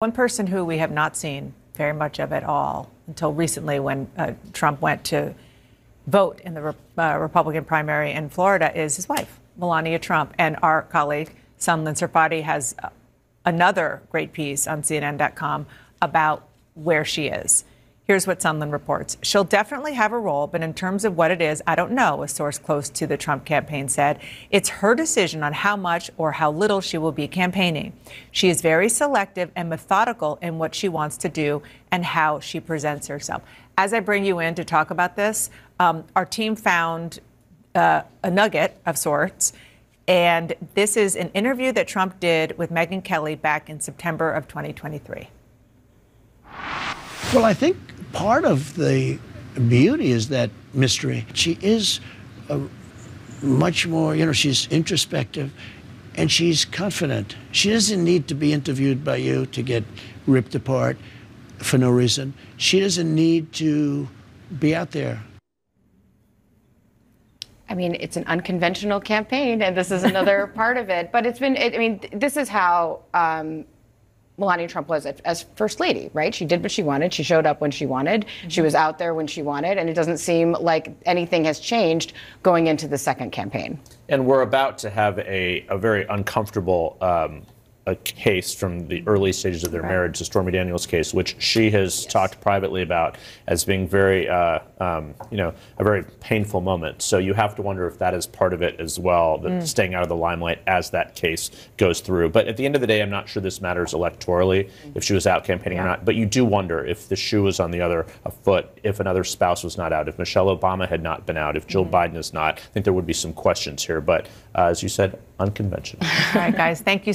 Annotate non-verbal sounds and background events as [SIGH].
One person who we have not seen very much of at all until recently when uh, Trump went to vote in the uh, Republican primary in Florida is his wife, Melania Trump. And our colleague, Sunlen Serfaty, has uh, another great piece on CNN.com about where she is. Here's what Sunlen reports. She'll definitely have a role, but in terms of what it is, I don't know, a source close to the Trump campaign said. It's her decision on how much or how little she will be campaigning. She is very selective and methodical in what she wants to do and how she presents herself. As I bring you in to talk about this, um, our team found uh, a nugget of sorts. And this is an interview that Trump did with Megyn Kelly back in September of 2023. Well, I think part of the beauty is that mystery. She is much more, you know, she's introspective and she's confident. She doesn't need to be interviewed by you to get ripped apart for no reason. She doesn't need to be out there. I mean, it's an unconventional campaign, and this is another [LAUGHS] part of it. But it's been, it, I mean, this is how um, Melania Trump was as first lady, right? She did what she wanted. She showed up when she wanted. Mm-hmm. She was out there when she wanted. And it doesn't seem like anything has changed going into the second campaign. And we're about to have a, a very uncomfortable um, a case from the early stages of their right. marriage, the Stormy Daniels case, which she has yes. talked privately about as being very, uh, um, you know, a very painful moment. So you have to wonder if that is part of it as well, mm. staying out of the limelight as that case goes through. But at the end of the day, I'm not sure this matters electorally if she was out campaigning yeah. or not. But you do wonder if the shoe was on the other foot, if another spouse was not out, if Michelle Obama had not been out, if Jill mm. Biden is not. I think there would be some questions here. But uh, as you said, unconventional. [LAUGHS] All right, guys, thank you.